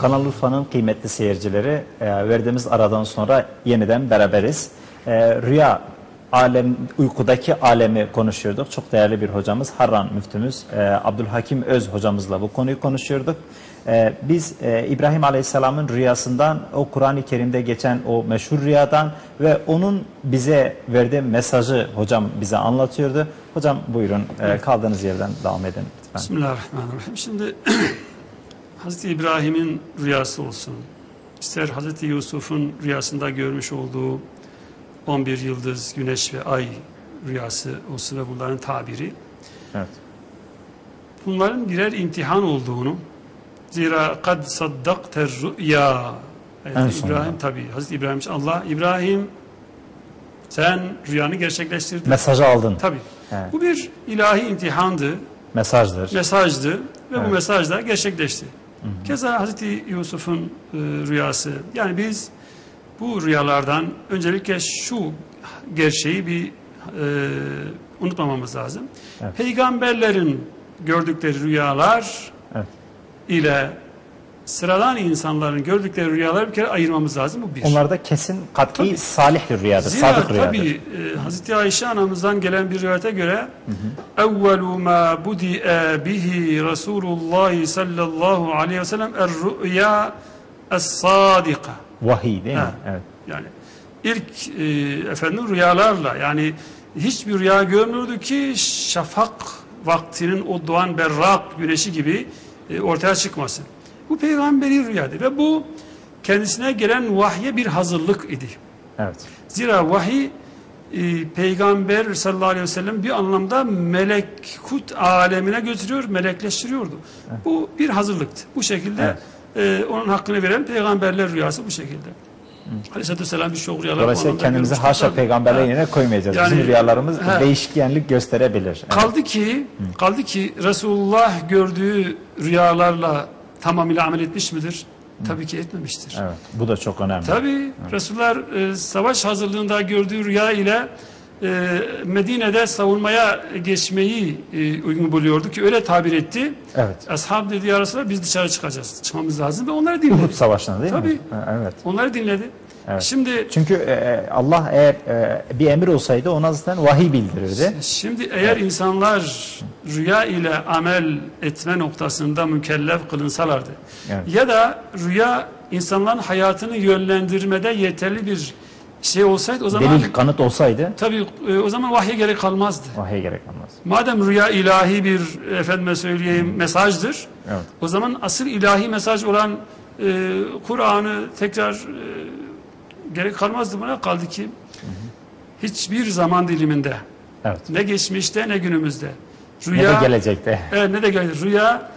Kanal Urfa'nın kıymetli seyircileri e, verdiğimiz aradan sonra yeniden beraberiz. E, rüya alem uykudaki alemi konuşuyorduk. Çok değerli bir hocamız Harran müftümüz e, Abdülhakim Öz hocamızla bu konuyu konuşuyorduk. E, biz İbrahim Aleyhisselam'ın rüyasından o Kur'an-ı Kerim'de geçen o meşhur rüyadan ve onun bize verdiği mesajı hocam bize anlatıyordu. Hocam buyurun kaldığınız yerden devam edin lütfen. Bismillahirrahmanirrahim. Şimdi Hazreti İbrahim'in rüyası olsun, ister Hazreti Yusuf'un rüyasında görmüş olduğu 11 yıldız, güneş ve ay rüyası olsun ve bunların tabiri. Evet. Bunların birer imtihan olduğunu zira kad saddakter rüya. İbrahim tabi Hazreti İbrahim için Allah İbrahim sen rüyanı gerçekleştirdin. Mesajı aldın. Tabi. Evet. Bu bir ilahi imtihandı. Mesajdır. mesajdı ve Evet. bu mesaj da gerçekleşti. Keza Hazreti Yusuf'un e, rüyası. Yani biz bu rüyalardan öncelikle şu gerçeği bir e, unutmamamız lazım. Evet. Peygamberlerin gördükleri rüyalar Evet. ile sıradan insanların gördükleri rüyaları bir kere ayırmamız lazım. Bu bir. Onlar da kesin kat'i Tabii. salih bir rüyadır, Zira sadık rüyadır. tabii e, Hazreti Ayşe anamızdan gelen bir rivayete göre evvelu ma budi'e bihi Resulullah sallallahu aleyhi ve sellem er-rüya es-sadika. Vahiy değil mi? Ha. Evet. Yani ilk e, efendim rüyalarla yani hiçbir rüya görmüyordu ki şafak vaktinin o doğan berrak güneşi gibi e, ortaya çıkmasın. Bu peygamberi rüyadı ve bu kendisine gelen vahye bir hazırlık idi. Evet. Zira vahiy e, peygamber sallallahu aleyhi ve sellem bir anlamda melekut alemine götürüyor, melekleştiriyordu. Bu bir hazırlıktı. Bu şekilde e, onun hakkını veren peygamberler rüyası bu şekilde. Aleyhisselatü vesselam rüyalar bu Dolayısıyla kendimizi haşa Tabii. yerine koymayacağız. Yani- Bizim rüyalarımız Ha. değişkenlik gösterebilir. Evet. Kaldı ki kaldı ki Resulullah gördüğü rüyalarla tamamıyla amel etmiş midir? Tabii ki etmemiştir. Evet. Bu da çok önemli. Tabi Resulullah e, savaş hazırlığında gördüğü rüya ile e, Medine'de savunmaya geçmeyi e, uygun buluyordu ki öyle tabir etti. Evet. Ashab dedi ya Resulallah biz dışarı çıkacağız. Çıkmamız lazım ve onları Uhud dinledi. Savaşı'nda değil mi? Tabii. Evet. Onları dinledi. Evet. Şimdi Çünkü e, Allah eğer e, bir emir olsaydı ona zaten vahiy bildirirdi. Şimdi eğer insanlar rüya ile amel etme noktasında mükellef kılınsalardı Evet. ya da rüya insanların hayatını yönlendirmede yeterli bir şey olsaydı o zaman Delil kanıt olsaydı tabii e, o zaman vahye gerek kalmazdı. vahiy gerek olmaz. Madem rüya ilahi bir efendime söyleyeyim mesajdır Evet. o zaman asıl ilahi mesaj olan e, Kur'an'ı tekrar e, gerek kalmazdı buna kaldı ki hiçbir zaman diliminde Evet. ne geçmişte ne günümüzde. Ne de Rüya, gelecekte. evet, ne de gelecek. Rüya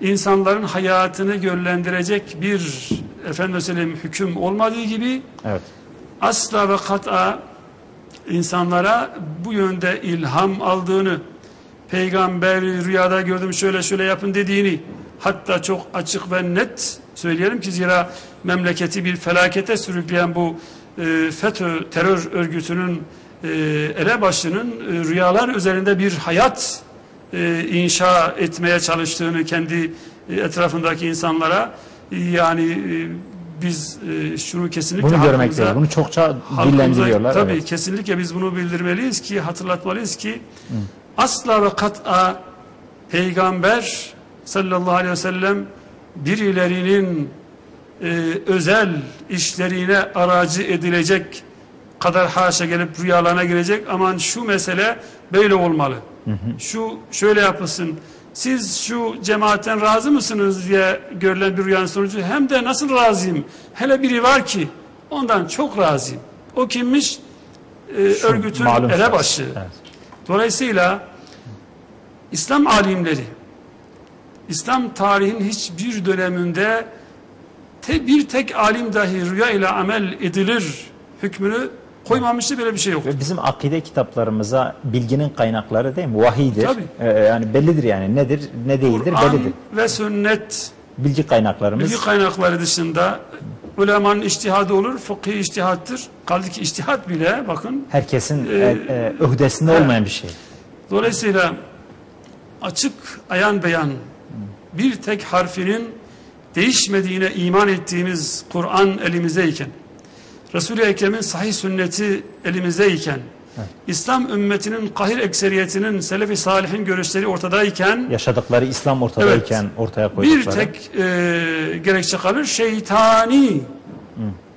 insanların hayatını yönlendirecek bir efendim söyleyeyim hüküm olmadığı gibi Evet. asla ve kat'a insanlara bu yönde ilham aldığını peygamberi rüyada gördüm şöyle şöyle yapın dediğini hatta çok açık ve net söyleyelim ki zira memleketi bir felakete sürükleyen bu e, FETÖ terör örgütünün e, elebaşının e, rüyalar üzerinde bir hayat e, inşa etmeye çalıştığını kendi e, etrafındaki insanlara e, yani e, biz e, şunu kesinlikle Bunu görmek lazım. Bunu çokça dillendiriyorlar. Tabii Evet. kesinlikle biz bunu bildirmeliyiz ki hatırlatmalıyız ki asla ve kat'a peygamber sallallahu aleyhi ve sellem birilerinin e, özel işlerine aracı edilecek kadar haşa gelip rüyalarına girecek aman şu mesele böyle olmalı. Şu şöyle yapılsın. Siz şu cemaatten razı mısınız diye görülen bir rüyanın sonucu hem de nasıl razıyım. Hele biri var ki ondan çok razıyım. O kimmiş? Ee, Şu örgütün elebaşı. Evet. Dolayısıyla İslam alimleri İslam tarihinin hiçbir döneminde te, bir tek alim dahi rüya ile amel edilir hükmünü koymamıştı böyle bir şey yok. Bizim akide kitaplarımıza bilginin kaynakları değil mi? Vahiydir. Tabii. Ee, yani bellidir yani. Nedir, ne değildir Kur'an bellidir. ve sünnet Bilgi kaynaklarımız. bilgi kaynakları dışında ulemanın iştihadı olur, fıkhi iştihattır. Kaldı ki iştihat bile bakın herkesin Ee, e, e, öhdesinde he. olmayan bir şey. Dolayısıyla açık ayan beyan bir tek harfinin değişmediğine iman ettiğimiz Kur'an elimizdeyken, Resul-i Ekrem'in sahih sünneti elimizdeyken, İslam ümmetinin kahir ekseriyetinin selefi salihin görüşleri ortadayken Yaşadıkları İslam ortadayken ortaya koydukları. bir tek e, gerekçe kalır şeytani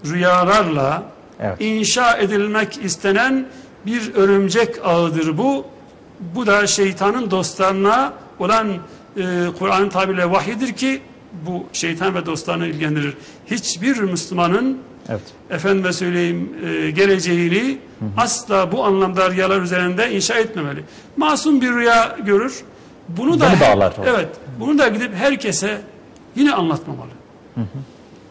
rüyalarla Evet. inşa edilmek istenen bir örümcek ağıdır bu. Bu da şeytanın dostlarına olan e, Kur'an'ın tabiriyle vahyidir ki bu şeytan ve dostlarını ilgilendirir. Hiçbir Müslümanın Evet. efendime söyleyeyim e, geleceğini asla bu anlamda rüyalar üzerinde inşa etmemeli. Masum bir rüya görür. Bunu da Beni bağlar. evet, bunu da gidip herkese yine anlatmamalı.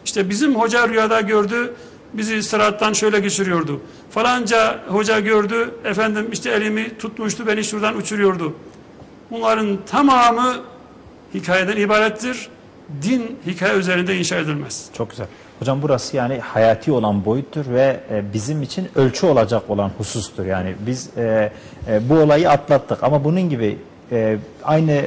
İşte bizim hoca rüyada gördü, bizi sırattan şöyle geçiriyordu. Falanca hoca gördü, efendim işte elimi tutmuştu, beni şuradan uçuruyordu. Bunların tamamı hikayeden ibarettir. Din hikaye üzerinde inşa edilmez. Çok güzel. Hocam burası yani hayati olan boyuttur ve e, bizim için ölçü olacak olan husustur. Yani biz e, e, bu olayı atlattık ama bunun gibi aynı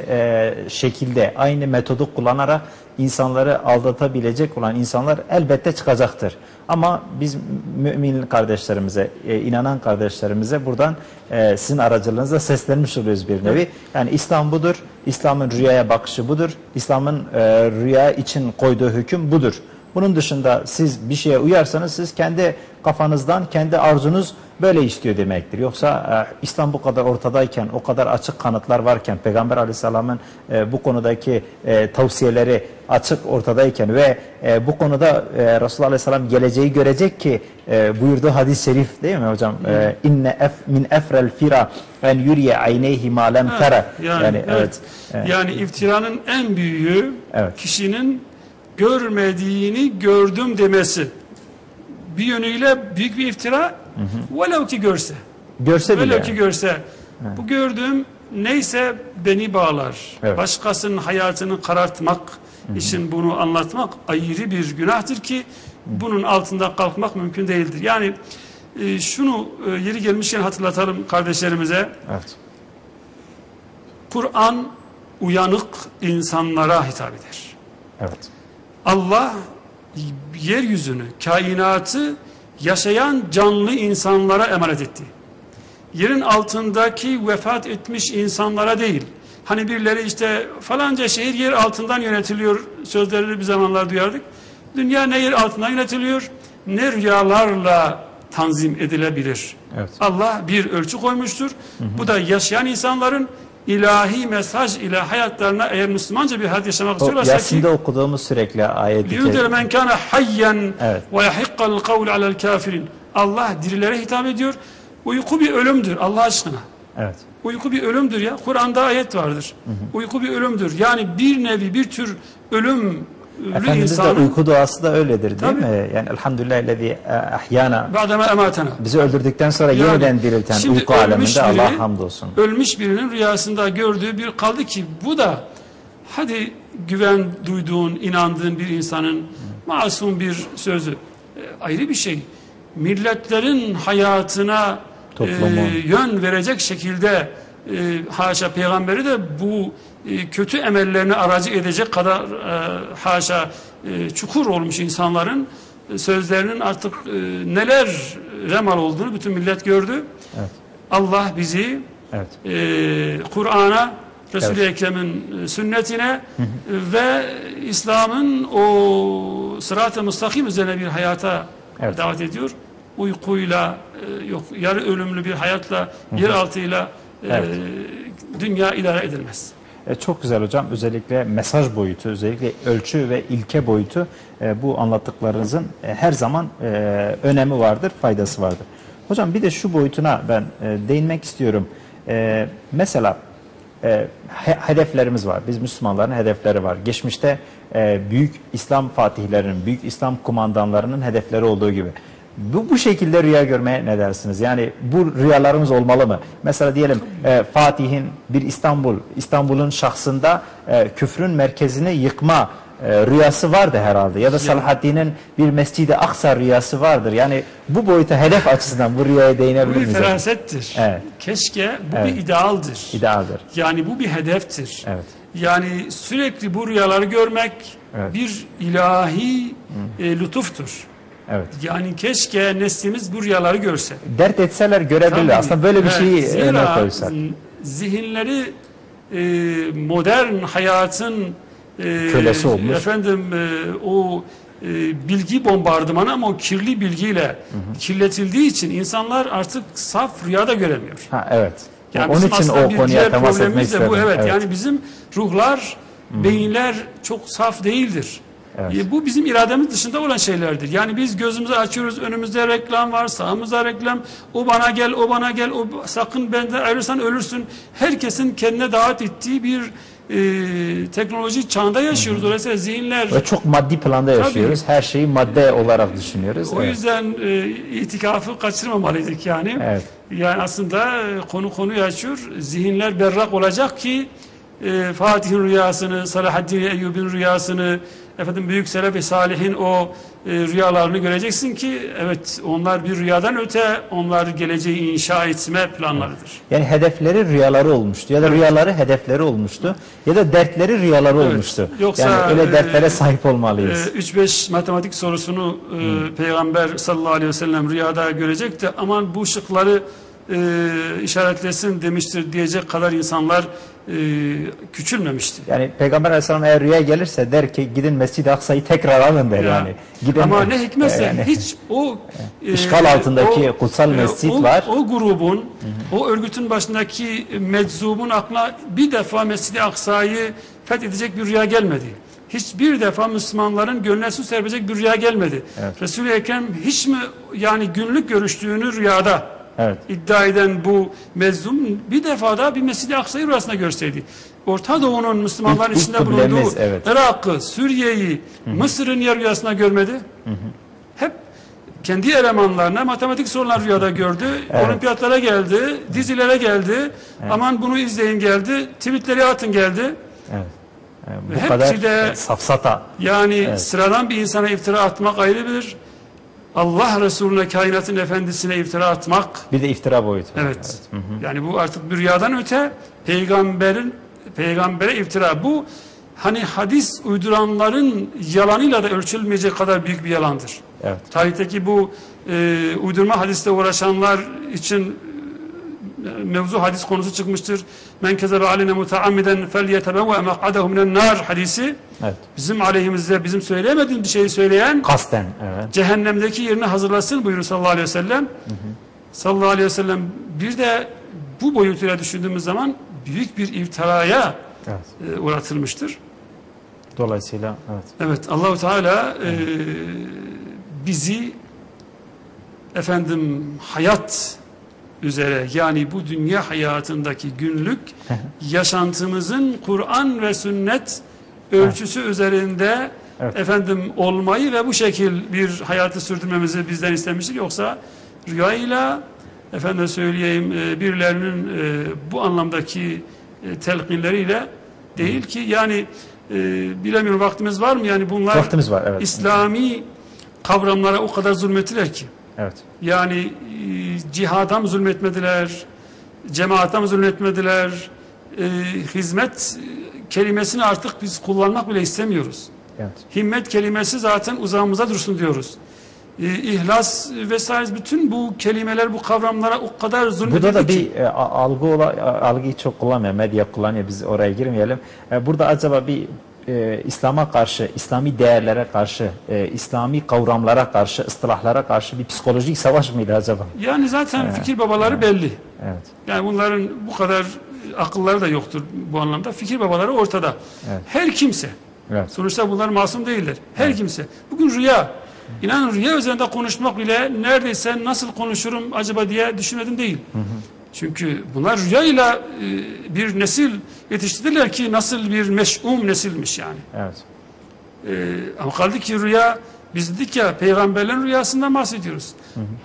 şekilde, aynı metodu kullanarak insanları aldatabilecek olan insanlar elbette çıkacaktır. Ama biz mümin kardeşlerimize, e, inanan kardeşlerimize buradan e, sizin aracılığınızla seslenmiş oluyoruz bir nevi. Yani İslam budur, İslam'ın rüyaya bakışı budur, İslam'ın e, rüya için koyduğu hüküm budur. Bunun dışında siz bir şeye uyarsanız siz kendi kafanızdan, kendi arzunuz böyle istiyor demektir. Yoksa e, İslam bu kadar ortadayken, o kadar açık kanıtlar varken, Peygamber Aleyhisselam'ın e, bu konudaki e, tavsiyeleri açık ortadayken ve e, bu konuda e, Resulullah Aleyhisselam geleceği görecek ki e, buyurduğu hadis-i şerif değil mi hocam? E, İnne ef, min efrel fira en yuriye ayneyhi ma lem tera. Yani, evet. Yani iftiranın en büyüğü Evet. kişinin görmediğini gördüm demesi. Bir yönüyle büyük bir iftira. Velev ki görse. Görse bile. Velev yani. ki görse. Bu gördüğüm neyse beni bağlar. Evet. Başkasının hayatını karartmak için bunu anlatmak ayrı bir günahtır ki bunun altında kalkmak mümkün değildir. Yani e, şunu e, yeri gelmişken hatırlatalım kardeşlerimize. Evet. Kur'an uyanık insanlara hitap eder. Evet. Allah yeryüzünü, kainatı yaşayan canlı insanlara emanet etti. Yerin altındaki vefat etmiş insanlara değil. Hani birileri işte falanca şehir yer altından yönetiliyor sözlerini bir zamanlar duyardık. Dünya ne yer altından yönetiliyor ne rüyalarla tanzim edilebilir. Evet. Allah bir ölçü koymuştur. Bu da yaşayan insanların ilahi mesaj ile hayatlarına eğer Müslümanca bir hayat yaşamak istiyorlarsa ki okuduğumuz sürekli ayet-i Diyor men kana hayyen ve yahikkal kavl alel kafirin. Allah dirilere hitap ediyor. Uyku bir ölümdür Allah aşkına. Evet. Uyku bir ölümdür ya. Kur'an'da ayet vardır. Hı hı. Uyku bir ölümdür. Yani bir nevi bir tür ölüm Efendimiz de insanın uyku duası da öyledir değil Tabii. mi? Yani elhamdülillahillezî ahyana ba'deme ematena. bizi öldürdükten sonra Yani yeniden dirilten şimdi uyku aleminde biri- Allah'a hamdolsun. Ölmüş birinin rüyasında gördüğü bir kaldı ki bu da hadi güven duyduğun, inandığın bir insanın masum bir sözü. E, ayrı bir şey. Milletlerin hayatına e, yön verecek şekilde e, haşa peygamberi de bu e, kötü emellerini aracı edecek kadar e, haşa e, çukur olmuş insanların e, sözlerinin artık e, neler remal olduğunu bütün millet gördü. Evet. Allah bizi Evet. e, Kur'an'a, Resul-i Evet. Ekrem'in e, sünnetine e, ve İslam'ın o sırat-ı müstakim üzerine bir hayata Evet. davet ediyor. Uykuyla, e, yok yarı ölümlü bir hayatla, yeraltıyla e, Evet. dünya idare edilmez. E, çok güzel hocam. Özellikle mesaj boyutu, özellikle ölçü ve ilke boyutu e, bu anlattıklarınızın e, her zaman e, önemi vardır, faydası vardır. Hocam bir de şu boyutuna ben e, değinmek istiyorum. E, mesela e, he- hedeflerimiz var. Biz Müslümanların hedefleri var. Geçmişte e, büyük İslam fatihlerinin, büyük İslam kumandanlarının hedefleri olduğu gibi. Bu, bu şekilde rüya görmeye ne dersiniz? Yani bu rüyalarımız olmalı mı? Mesela diyelim e, Fatih'in bir İstanbul, İstanbul'un şahsında e, küfrün merkezini yıkma e, rüyası vardı herhalde ya da Salahaddin'in bir Mescid-i Aksa rüyası vardır. Yani bu boyuta hedef açısından bu rüyaya Bu değinebilir bir miyiz? ferasettir. Evet. Keşke bu Evet. bir idealdir. İdealdir. Yani bu bir hedeftir. Evet. Yani sürekli bu rüyaları görmek Evet. bir ilahi e, lütuftur. Evet. Yani keşke neslimiz bu rüyaları görse. Dert etseler görebilirler. Tabii. Aslında böyle bir Evet, şeyi zira öne koysak. zihinleri e, modern hayatın e, Kölesi olmuş. Efendim e, o e, bilgi bombardımanı ama o kirli bilgiyle kirletildiği için insanlar artık saf rüyada göremiyor. Ha evet. Yani Onun için o konuya temas etmek istedim. bu evet. Yani bizim ruhlar, beyinler çok saf değildir. Evet. E, bu bizim irademiz dışında olan şeylerdir. Yani biz gözümüzü açıyoruz, önümüzde reklam var, sağımızda reklam. O bana gel, o bana gel, o sakın benden ayrılsan ölürsün. Herkesin kendine davet ettiği bir e, teknoloji çağında yaşıyoruz. Dolayısıyla zihinler Ve çok maddi planda yaşıyoruz. Her şeyi madde olarak düşünüyoruz. o Evet. yüzden e, itikafı kaçırmamalıydık yani. Evet. Yani aslında e, konu konuyu açıyor. Zihinler berrak olacak ki e, Fatih'in rüyasını, Salahaddin Eyyub'in rüyasını, efendim Büyük Selef-i Salih'in o e, rüyalarını göreceksin ki evet onlar bir rüyadan öte onlar geleceği inşa etme planlarıdır. Yani hedefleri rüyaları olmuştu ya da rüyaları hedefleri olmuştu ya da dertleri rüyaları Evet. olmuştu. Yoksa, yani öyle e, dertlere sahip olmalıyız. Ee, 3-5 matematik sorusunu e, Peygamber sallallahu aleyhi ve sellem rüyada görecekti. Aman bu şıkları e, işaretlesin demiştir diyecek kadar insanlar e, küçülmemişti. Yani Peygamber Aleyhisselam eğer rüya gelirse der ki gidin Mescid-i Aksa'yı tekrar alın der Ya. yani. Gidin, Ama ne hikmetse Yani- hiç o e, İşgal altındaki kutsal mescit o, var. O grubun, o örgütün başındaki meczubun aklına bir defa Mescid-i Aksa'yı fethedecek bir rüya gelmedi. Hiçbir defa Müslümanların gönlüne su serpecek bir rüya gelmedi. Evet. Resul-i Ekrem hiç mi yani günlük görüştüğünü rüyada Evet. iddia eden bu meczum bir defa da bir Mescid-i Aksa'yı rüyasında görseydi. Orta Doğu'nun Müslümanların İlk- içinde bulunduğu evet. Irak'ı, Suriye'yi, Mısır'ı niye rüyasında görmedi? Hep kendi elemanlarına matematik sorular rüyada gördü. Evet. Olimpiyatlara geldi, dizilere geldi. Aman bunu izleyin geldi. Tweetleri atın geldi. Evet. Yani bu Hepsi kadar de- safsata. Yani sıradan bir insana iftira atmak ayrı bir. Allah Resulüne, kainatın efendisine iftira atmak Bir de iftira boyutu. var. Evet. Yani bu artık bir rüyadan öte peygamberin peygambere iftira. Bu hani hadis uyduranların yalanıyla da ölçülmeyecek kadar büyük bir yalandır. Evet. Tarihteki bu e, uydurma hadiste uğraşanlar için mevzu hadis konusu çıkmıştır. Men kezebe aleyne muteammiden felyetebevve mek'adehu minen nar hadisi. Evet. Bizim aleyhimizde bizim söyleyemediğimiz bir şeyi söyleyen Kasten. Evet. cehennemdeki yerini hazırlasın buyuruyor sallallahu aleyhi ve sellem. Sallallahu aleyhi ve sellem bir de bu boyutuyla düşündüğümüz zaman büyük bir iftiraya Evet. e, uğratılmıştır. Dolayısıyla evet. Evet Allahu Teala e, bizi efendim hayat üzere yani bu dünya hayatındaki günlük yaşantımızın Kur'an ve sünnet ölçüsü üzerinde Evet. efendim olmayı ve bu şekil bir hayatı sürdürmemizi bizden istemiştir. Yoksa rüyayla efendim söyleyeyim e, birilerinin e, bu anlamdaki e, telkinleriyle değil ki yani bilemiyorum vaktimiz var mı yani bunlar Vaktimiz var evet. İslami kavramlara o kadar zulmettiler ki. Evet. Yani e, cihada mı zulmetmediler, cemaata mı zulmetmediler, e, hizmet e, kelimesini artık biz kullanmak bile istemiyoruz. Evet. Himmet kelimesi zaten uzağımıza dursun diyoruz. E, İhlas vesaire bütün bu kelimeler bu kavramlara o kadar zulmedildi Burada da ki. bir e, algı ola, algıyı çok kullanmıyor, medya kullanıyor. Biz oraya girmeyelim. E, burada acaba bir e, İslam'a karşı, İslami değerlere karşı, e, İslami kavramlara karşı, ıstılahlara karşı bir psikolojik savaş mıydı acaba? Yani zaten fikir babaları belli. Evet. Yani bunların bu kadar akılları da yoktur bu anlamda. Fikir babaları ortada. Evet. Her kimse. Evet. Sonuçta bunlar masum değiller. Her kimse. Bugün rüya. İnanın rüya üzerinde konuşmak bile neredeyse nasıl konuşurum acaba diye düşünmedim değil. Çünkü bunlar rüyayla e, bir nesil yetiştirdiler ki nasıl bir meş'um nesilmiş yani. Evet. E, ama kaldı ki rüya biz dedik ya peygamberlerin rüyasından bahsediyoruz.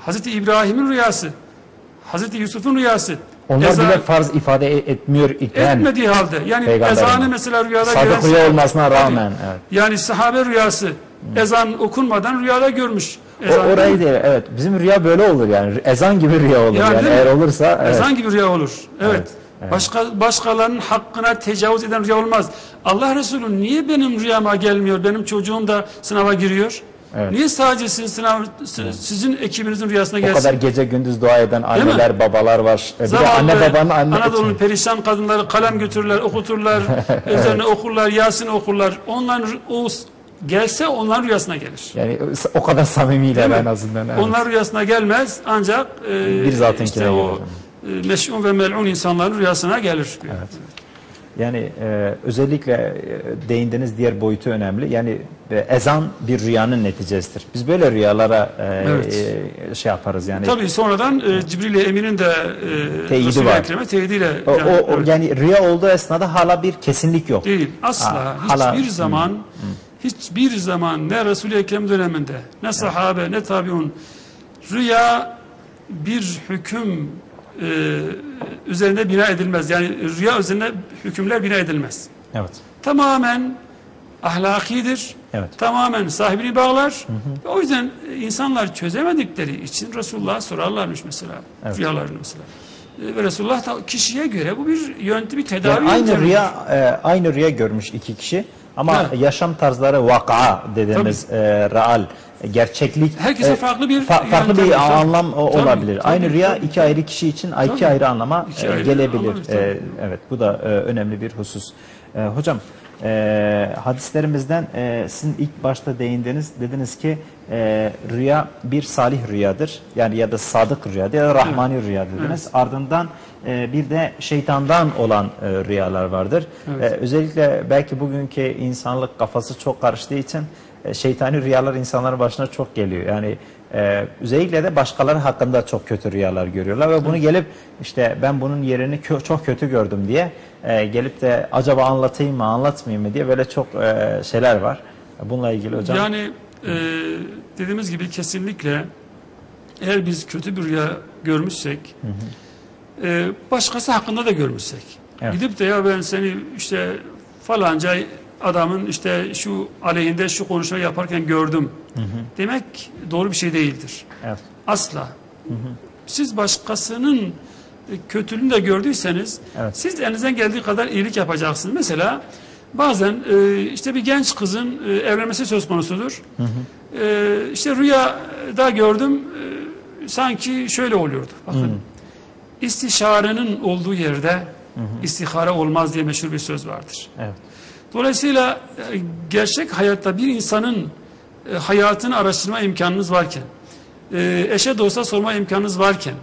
Hazreti İbrahim'in rüyası, Hazreti Yusuf'un rüyası, Onlar ezan- bile farz ifade e- etmiyor iken etmediği halde yani ezanı mesela rüyada sadık gören rüya sahabe- olmasına rağmen evet. Yani sahabe rüyası ezan okunmadan rüyada görmüş. O, Ezan, orayı değil. Evet. Bizim rüya böyle olur yani. Ezan gibi rüya olur Yani yani, eğer olursa evet. Ezan gibi rüya olur. Evet. Evet, evet. Başka başkalarının hakkına tecavüz eden rüya olmaz. Allah Resulü niye benim rüyama gelmiyor? Benim çocuğum da sınava giriyor. Evet. Niye sadece sizin sınav sizin ekibinizin rüyasına O gelsin? kadar gece gündüz dua eden anneler, babalar var. E, Bir Zavallı anne babanın anne Anadolu'nun perişan kadınları kalem götürürler, okuturlar, üzerine okurlar, Yasin okurlar. Onların o gelse onların rüyasına gelir. yani o kadar samimiler en azından. evet. Onlar rüyasına gelmez ancak e, Bir zatın işte o gelir. E, meş'un ve mel'un insanların rüyasına gelir. Yani e, özellikle e, değindiğiniz diğer boyutu önemli. Yani e, ezan bir rüyanın neticesidir. Biz böyle rüyalara e, Evet. e, şey yaparız yani. Tabii sonradan e, Cibril Emin'in de e, Teyidi Resul-i var. Ekrem'e teyidiyle O, yani, o- o- evet. yani rüya olduğu esnada hala bir kesinlik yok. değil. Asla Ha, hala- hiçbir zaman hiçbir zaman ne Resul-i Ekrem döneminde ne sahabe ne tabiun rüya bir hüküm e, üzerine bina edilmez. Yani rüya üzerine hükümler bina edilmez. Evet. Tamamen ahlakidir. Evet. Tamamen sahibini bağlar. Ve O yüzden insanlar çözemedikleri için Resulullah'a sorarlarmış mesela. Evet. Rüyalarını mesela. E, Ve Resulullah da kişiye göre bu bir yöntem, bir tedavi Yani aynı rüya e, aynı rüya görmüş iki kişi ama Evet. yaşam tarzları vaka dediğimiz e, real gerçeklik Herkese farklı bir fa- farklı bir tabii. anlam Tabii, olabilir. tabii, aynı rüya tabii. iki ayrı kişi için iki Tabii. ayrı anlama İki e, ayrı gelebilir. E, evet bu da e, önemli bir husus. E, hocam e, hadislerimizden e, sizin ilk başta değindiniz dediniz ki e, rüya bir salih rüyadır. Yani ya da sadık rüyadır ya da rahmani rüya dediniz. Ardından e, bir de şeytandan olan e, rüyalar vardır. Evet. E, özellikle belki bugünkü insanlık kafası çok karıştığı için e, şeytani rüyalar insanların başına çok geliyor. Yani e, özellikle de başkaları hakkında çok kötü rüyalar görüyorlar ve bunu gelip işte ben bunun yerini kö- çok kötü gördüm diye e, gelip de acaba anlatayım mı anlatmayayım mı diye böyle çok e, şeyler var. Bununla ilgili hocam. Yani e, dediğimiz gibi kesinlikle eğer biz kötü bir rüya görmüşsek e, başkası hakkında da görmüşsek Evet. gidip de ya ben seni işte falanca adamın işte şu aleyhinde şu konuşma yaparken gördüm demek doğru bir şey değildir. Evet. Asla. Siz başkasının kötülüğünü de gördüyseniz Evet. siz elinizden geldiği kadar iyilik yapacaksınız. Mesela bazen e, işte bir genç kızın e, evlenmesi söz konusudur. E, işte rüyada gördüm e, sanki şöyle oluyordu. Bakın istişarenin olduğu yerde istihare olmaz diye meşhur bir söz vardır. Evet. Dolayısıyla e, gerçek hayatta bir insanın e, hayatını araştırma imkanınız varken, e, eşe dosta sorma imkanınız varken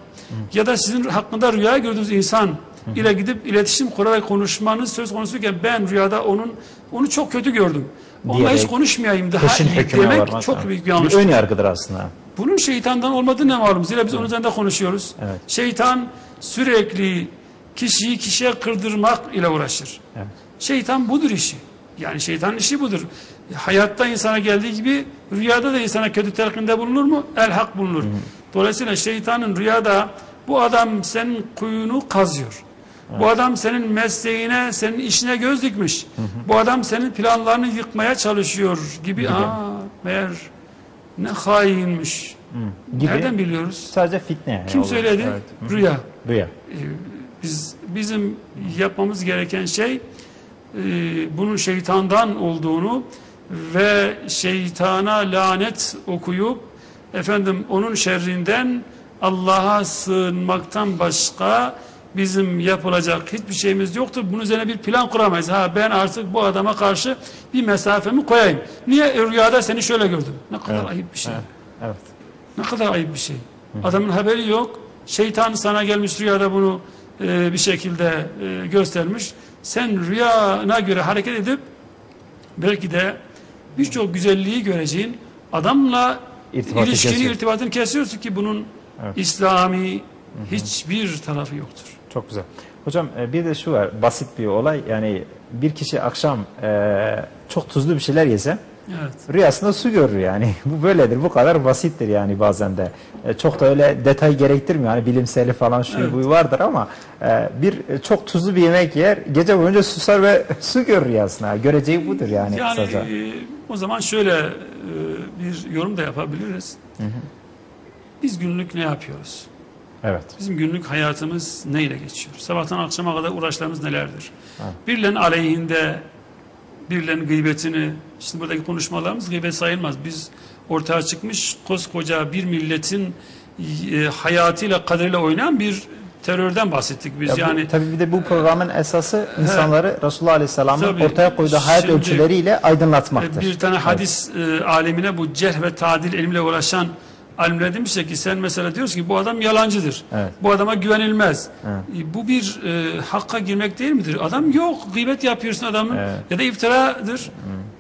ya da sizin hakkında rüya gördüğünüz insan ile gidip iletişim kurarak konuşmanız söz konusuyken ben rüyada onun onu çok kötü gördüm. Onunla hiç konuşmayayım daha iyi demek varmak. çok büyük bir Bir yanlış. ön yargıdır aslında. Bunun şeytandan olmadığı ne malum. Zira biz onun üzerinde konuşuyoruz. Evet. Şeytan sürekli kişiyi kişiye kırdırmak ile uğraşır. Evet. Şeytan budur işi. Yani şeytanın işi budur. Hayatta insana geldiği gibi rüyada da insana kötü telkinde bulunur mu? El hak bulunur. Dolayısıyla şeytanın rüyada bu adam senin kuyunu kazıyor. Bu adam senin mesleğine, senin işine göz dikmiş. Bu adam senin planlarını yıkmaya çalışıyor gibi. Aa, meğer ne hainmiş. Gibi. Nereden biliyoruz? Sadece fitne. yani Kim olur. söyledi? Evet. Hı. Rüya. Rüya. Ee, biz bizim yapmamız gereken şey bunun şeytandan olduğunu ve şeytana lanet okuyup efendim onun şerrinden Allah'a sığınmaktan başka bizim yapılacak hiçbir şeyimiz yoktur. Bunun üzerine bir plan kuramayız. Ha ben artık bu adama karşı bir mesafemi koyayım. Niye rüyada seni şöyle gördüm? Ne kadar Evet. ayıp bir şey. Evet. evet. Ne kadar ayıp bir şey. Adamın haberi yok. Şeytan sana gelmiş rüyada bunu e, bir şekilde e, göstermiş. Sen rüyana göre hareket edip belki de birçok güzelliği göreceğin adamla İrtibatı ilişkini, kesiyor. irtibatını kesiyorsun ki bunun Evet. İslami hiçbir tarafı yoktur. Çok güzel. Hocam e, bir de şu var basit bir olay yani bir kişi akşam e, çok tuzlu bir şeyler yese Evet. Rüyasında su görür yani. Bu böyledir. Bu kadar basittir yani bazen de. E, çok da öyle detay gerektirmiyor. Hani bilimseli falan şu Evet. bu vardır ama e, bir e, çok tuzlu bir yemek yer. Gece boyunca susar ve su görür rüyasında. Göreceği budur yani, Yani kısaca. e, o zaman şöyle e, bir yorum da yapabiliriz. Biz günlük ne yapıyoruz? Evet. Bizim günlük hayatımız neyle geçiyor? Sabahtan akşama kadar uğraşlarımız nelerdir? Birilerinin aleyhinde, birilerinin gıybetini, şimdi buradaki konuşmalarımız gıybet sayılmaz. Biz ortaya çıkmış koskoca bir milletin e, hayatıyla, kaderiyle oynayan bir terörden bahsettik biz. Ya bu- yani tabii bir de bu programın esası insanları Resulullah Aleyhisselam'ın ortaya koyduğu hayat Şimdi- ölçüleriyle aydınlatmaktır. Bir tane hadis e, alemine bu cerh ve tadil ilmiyle uğraşan alimler demişler ki sen mesela diyorsun ki bu adam yalancıdır. Evet. Bu adama güvenilmez. E, Bu bir e, hakka girmek değil midir? Adam yok. Gıybet yapıyorsun adamın. Evet. Ya da iftiradır.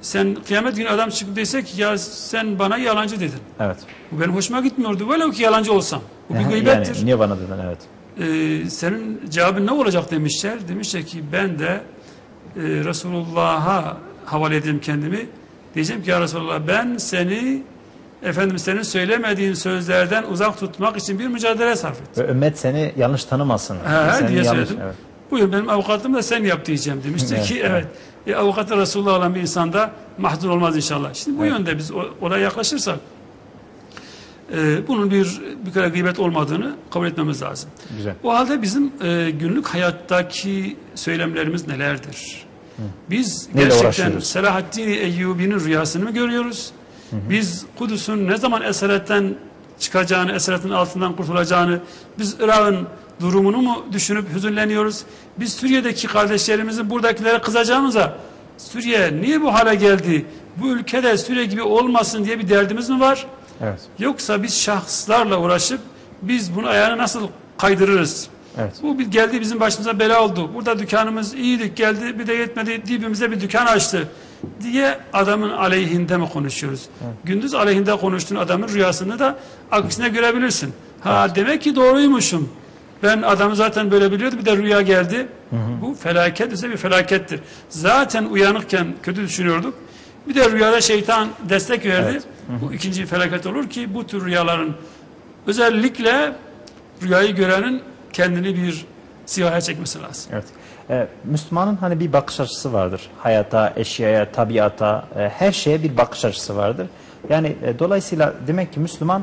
Sen kıyamet günü adam çıkıp dese ki ya sen bana yalancı dedin. Evet. Bu benim hoşuma gitmiyordu. Velev ki yalancı olsam. Bu bir Yani gıybettir. niye bana dedin evet. Ee, senin cevabın ne olacak demişler. Demişler ki ben de e, Resulullah'a havale edeyim kendimi. Diyeceğim ki ya Resulullah ben seni efendim senin söylemediğin sözlerden uzak tutmak için bir mücadele sarf ettim. Ve ümmet seni yanlış tanımasın. He, Seni diye yanlış- söyledim. evet. Buyur benim avukatım da sen yap diyeceğim demişti Evet, ki evet. evet. E, avukatı Resulullah olan bir insanda mahzun olmaz inşallah. Şimdi bu Evet. yönde biz olaya yaklaşırsak e, bunun bir bir kere gıybet olmadığını kabul etmemiz lazım. Güzel. O halde bizim e, günlük hayattaki söylemlerimiz nelerdir? Biz Neyle gerçekten? Selahaddin Eyyubi'nin rüyasını mı görüyoruz? Biz Kudüs'ün ne zaman esaretten çıkacağını, esaretin altından kurtulacağını, biz Irak'ın durumunu mu düşünüp hüzünleniyoruz? Biz Suriye'deki kardeşlerimizin buradakilere kızacağımıza, Suriye niye bu hale geldi? Bu ülkede Suriye gibi olmasın diye bir derdimiz mi var? Evet. Yoksa biz şahıslarla uğraşıp biz bunu ayağına nasıl kaydırırız? Evet. Bu bir geldi bizim başımıza bela oldu. Burada dükkanımız iyiydik geldi bir de yetmedi dibimize bir dükkan açtı diye adamın aleyhinde mi konuşuyoruz? Gündüz aleyhinde konuştuğun adamın rüyasını da aksine görebilirsin. Ha demek ki doğruymuşum. Ben adamı zaten böyle biliyordum bir de rüya geldi. Bu felaket ise bir felakettir. Zaten uyanıkken kötü düşünüyorduk. Bir de rüyada şeytan destek verdi. Bu ikinci felaket olur ki bu tür rüyaların özellikle rüyayı görenin kendini bir siyahaya çekmesi lazım. Evet. Ee, Müslümanın hani bir bakış açısı vardır. Hayata, eşyaya, tabiata, e, her şeye bir bakış açısı vardır. Yani e, dolayısıyla demek ki Müslüman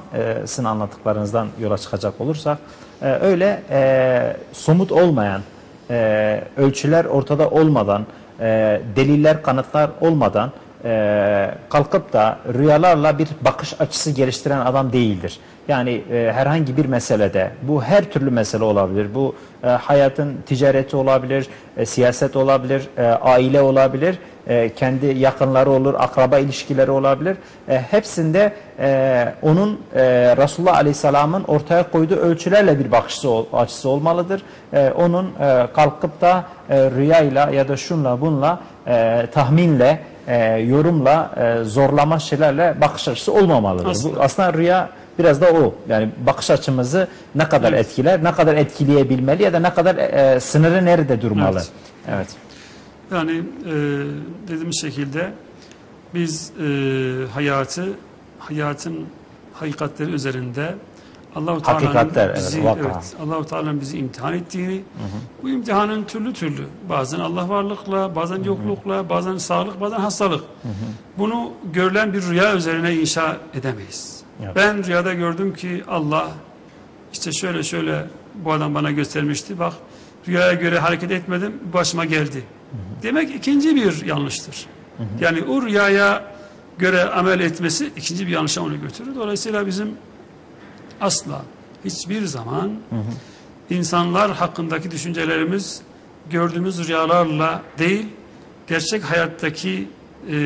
e, anlattıklarınızdan yola çıkacak olursak e, öyle e, somut olmayan, e, ölçüler ortada olmadan, e, deliller, kanıtlar olmadan e, kalkıp da rüyalarla bir bakış açısı geliştiren adam değildir. Yani e, herhangi bir meselede, bu her türlü mesele olabilir. Bu e, hayatın ticareti olabilir, e, siyaset olabilir, e, aile olabilir, e, kendi yakınları olur, akraba ilişkileri olabilir. E, hepsinde e, onun e, Resulullah Aleyhisselam'ın ortaya koyduğu ölçülerle bir bakış açısı olmalıdır. E, onun e, kalkıp da e, rüyayla ya da şunla bunla e, tahminle e, yorumla, e, zorlama şeylerle bakış açısı olmamalıdır. Aslında. Bu aslında rüya biraz da o. Yani bakış açımızı ne kadar Evet. etkiler, ne kadar etkileyebilmeli ya da ne kadar e, sınırı nerede durmalı. Evet. Evet. Yani e, dediğimiz şekilde biz e, hayatı, hayatın hakikatleri üzerinde Allahu Teala'nın Hakikatler, evet, bizi vaka. evet, Allahu Teala'nın bizi imtihan ettiğini, bu imtihanın türlü türlü, bazen Allah varlıkla, bazen yoklukla, bazen sağlık, bazen hastalık. Bunu görülen bir rüya üzerine inşa edemeyiz. Evet. Ben rüyada gördüm ki Allah işte şöyle şöyle bu adam bana göstermişti. Bak rüyaya göre hareket etmedim başıma geldi. Demek ikinci bir yanlıştır. Yani o rüyaya göre amel etmesi ikinci bir yanlışa onu götürür. Dolayısıyla bizim asla hiçbir zaman insanlar hakkındaki düşüncelerimiz gördüğümüz rüyalarla değil gerçek hayattaki e,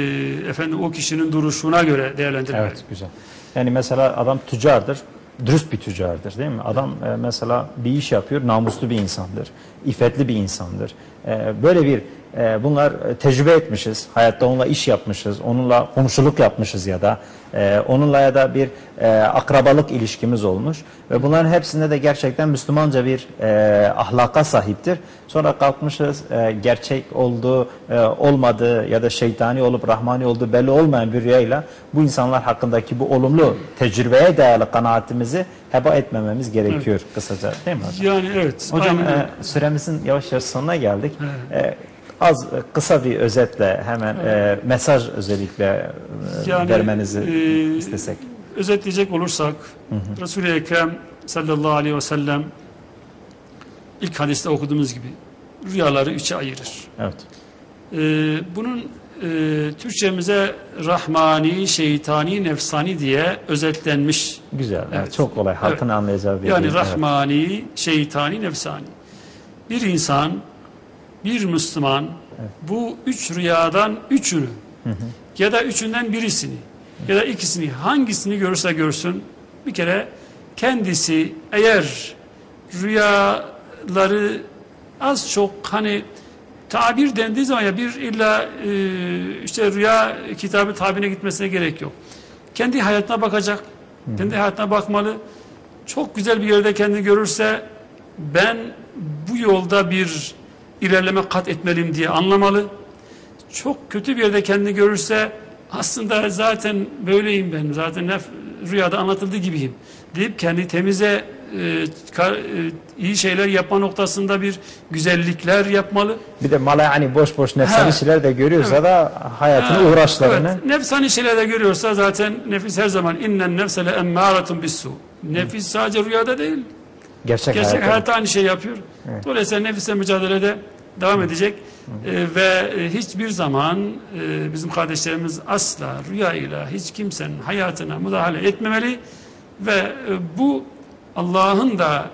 efendim o kişinin duruşuna göre değerlendirmeli. Evet, güzel. Yani mesela adam tüccardır, dürüst bir tüccardır değil mi? Adam e, mesela bir iş yapıyor, namuslu bir insandır, iffetli bir insandır. E, böyle bir e, bunlar tecrübe etmişiz. Hayatta onunla iş yapmışız. Onunla komşuluk yapmışız ya da e, onunla ya da bir e, akrabalık ilişkimiz olmuş. Ve bunların hepsinde de gerçekten Müslümanca bir e, ahlaka sahiptir. Sonra kalkmışız e, gerçek olduğu, e, olmadığı ya da şeytani olup rahmani olduğu belli olmayan bir rüyayla bu insanlar hakkındaki bu olumlu tecrübeye dayalı kanaatimizi heba etmememiz gerekiyor kısaca değil mi hocam? Yani evet. Hocam e, süremizin yavaş yavaş sonuna geldik. E, az e, kısa bir özetle hemen e, mesaj özellikle e, Yani, vermenizi e, istesek. özetleyecek olursak Resul-i Ekrem sallallahu aleyhi ve sellem ilk hadiste okuduğumuz gibi rüyaları üçe ayırır. Evet. Ee, bunun e, Türkçemize rahmani, şeytani, nefsani diye özetlenmiş. Güzel. Evet. Çok kolay. Halkın Evet. anlayacağı bir Yani dil, evet. rahmani, şeytani, nefsani. Bir insan, bir Müslüman bu üç rüyadan üçünü ya da üçünden birisini ya da ikisini hangisini görürse görsün bir kere kendisi eğer rüyaları az çok hani tabir dendiği zaman ya bir illa e, işte rüya kitabı tabirine gitmesine gerek yok. Kendi hayatına bakacak. Kendi hayatına bakmalı. Çok güzel bir yerde kendini görürse ben bu yolda bir ilerleme kat etmeliyim diye anlamalı. Çok kötü bir yerde kendini görürse aslında zaten böyleyim ben. Zaten hep rüyada anlatıldığı gibiyim. Deyip kendi temize e, kar- e, iyi şeyler yapma noktasında bir güzellikler yapmalı. Bir de mala hani boş boş nefsani şeyler de görüyorsa da hayatını Ha, uğraşlarını Evet, nefsani şeyler de görüyorsa zaten nefis her zaman innen nefsele emmâratun bissu. Nefis sadece rüyada değil. gerçek, Gerçek hayatta. hayatta aynı şey yapıyor. Dolayısıyla nefisle mücadelede devam edecek. Ee, ve e, hiçbir zaman e, bizim kardeşlerimiz asla rüya ile hiç kimsenin hayatına müdahale etmemeli ve e, bu Allah'ın da